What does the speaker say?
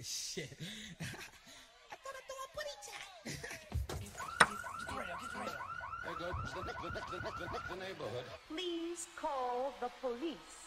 this shit. I thought I threw a. Please call the police.